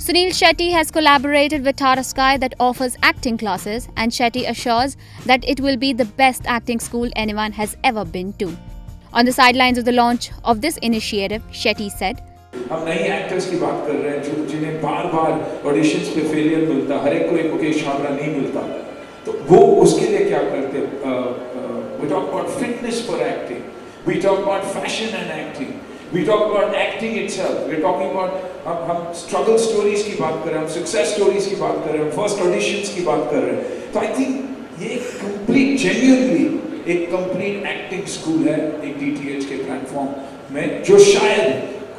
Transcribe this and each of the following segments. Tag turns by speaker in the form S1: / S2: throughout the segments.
S1: Sunil Shetty has collaborated with Tata Sky that offers acting classes, and Shetty assures that it will be the best acting school anyone has ever been to. On the sidelines of the launch of this initiative, Shetty said,
S2: हम नई actors की बात कर रहे हैं जो जिन्हें बार बार auditions पे फेलियर मिलता हर एक को एक मुकेश छाबड़ा नहीं मिलता तो वो उसके लिए क्या करते we talk about fitness for acting we talk about fashion and acting we talk about acting itself we talking about हम हम स्ट्रगल स्टोरीज की बात कर रहे हैं हम सक्सेस स्टोरीज की बात कर रहे हैं फ़र्स्ट ऑडिशंस की बात कर रहे हैं। तो आई थिंक ये कंप्लीट जेन्युइनली एक कंप्लीट एक्टिंग स्कूल है एक डीटीएच के प्लेटफॉर्म में जो शायद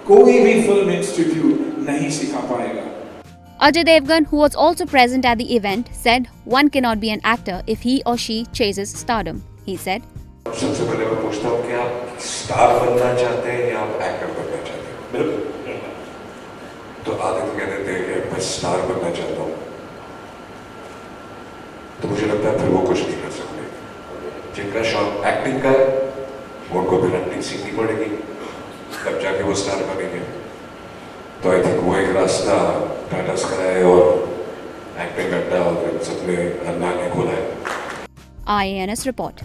S2: कोई भी फ़िल्म इंस्टीट्यूट नहीं सिखा पाएगा।
S1: Ajay Devgan, who was also present at the event, said one cannot be an actor if he or she chases stardom. He said,
S3: सबसे पहले मैं पूछता हूँ कि आप स्टार बनना चाहते हैं या आप एक्टर बनना चाहते हैं? बिल्कुल। तो आदित्य कह देते हैं कि मैं स्टार बनना चाहता हूँ। तो मुझे लगता है फिर वो कुछ नहीं कर सकते। जिनका शौक एक्टिंग का है उनको फिर एक्टिंग सीखनी पड़ेगी। तब जाके वो स्टार बनेंगे। तो आई थिंक वो एक रास्ता टाटा स्काई और एक्टिंग अड्डा और इन सबने अन्ना ने खोला है।
S1: IANS report.